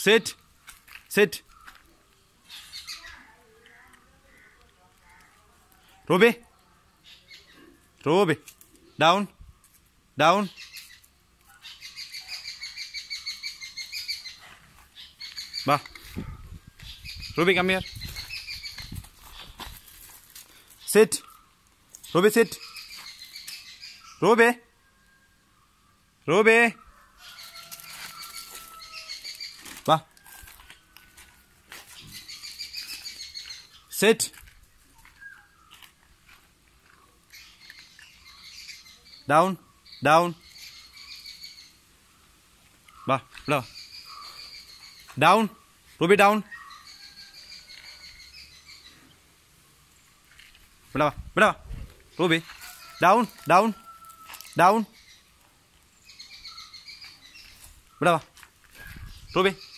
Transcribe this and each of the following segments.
Sit. Sit. Ruby. Ruby. Down. Down. Va. Ruby, come here. Sit. Ruby, sit. Ruby. Ruby. Va. Sit. Down. Down. Va. Lơ. Down. Ruby down. Berapa? Berapa? Ruby. Down, down. Down. Berapa? Ruby.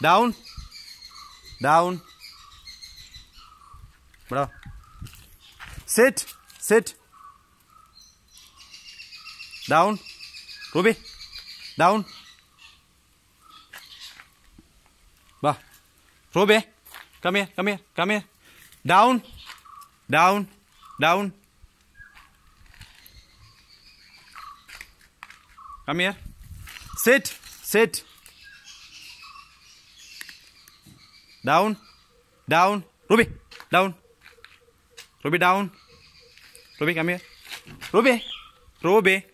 Down. Down. Berapa? Sit. Sit. Down. Ruby. Down. Bah. Ruby. Come here, come here, come here. Down. Down. Down. Come here. Sit. Sit. Down. Down. Ruby. Down. Ruby down. Ruby come here. Ruby. Ruby.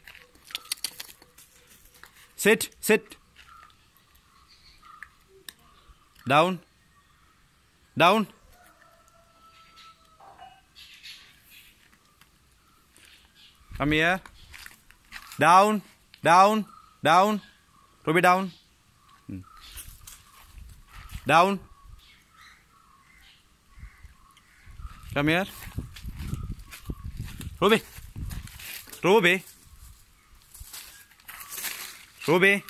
Sit. Sit. Down. Down. Come here. Down. Down. Down. Ruby down. Hmm. Down. Come here. Ruby. Ruby. Ruby.